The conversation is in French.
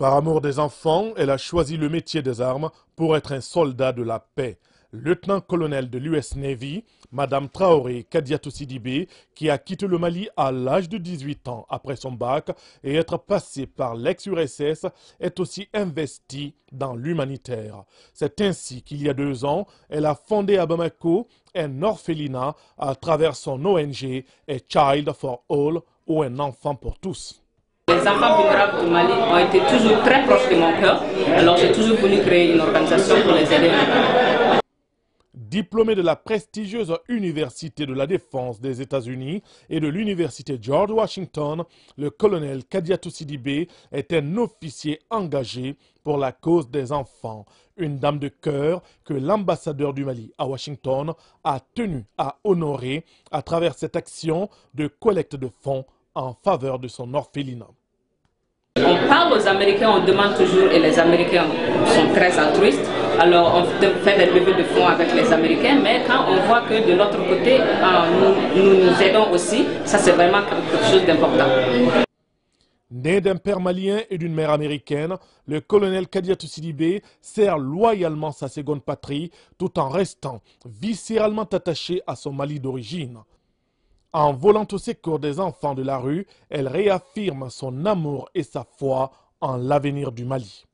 Par amour des enfants, elle a choisi le métier des armes pour être un soldat de la paix. Lieutenant-colonel de l'US Navy, Madame Traoré Kadiatou Sidibé, qui a quitté le Mali à l'âge de 18 ans après son bac et être passée par l'ex-URSS, est aussi investie dans l'humanitaire. C'est ainsi qu'il y a deux ans, elle a fondé à Bamako un orphelinat à travers son ONG A Child for All ou un enfant pour tous. Les enfants vulnérables au Mali ont été toujours très proches de mon cœur, alors j'ai toujours voulu créer une organisation pour les aider. Diplômé de la prestigieuse Université de la Défense des États-Unis et de l'Université George Washington, le colonel Kadiatou Sidibé est un officier engagé pour la cause des enfants, une dame de cœur que l'ambassadeur du Mali à Washington a tenu à honorer à travers cette action de collecte de fonds en faveur de son orphelinat. Aux Américains, on demande toujours, et les Américains sont très altruistes, alors on fait des levées de fonds avec les Américains, mais quand on voit que de l'autre côté, euh, nous, nous, aidons aussi, ça c'est vraiment quelque chose d'important. Né d'un père malien et d'une mère américaine, le colonel Kadiatou Sidibé sert loyalement sa seconde patrie tout en restant viscéralement attaché à son Mali d'origine. En volant au secours des enfants de la rue, elle réaffirme son amour et sa foi en l'avenir du Mali.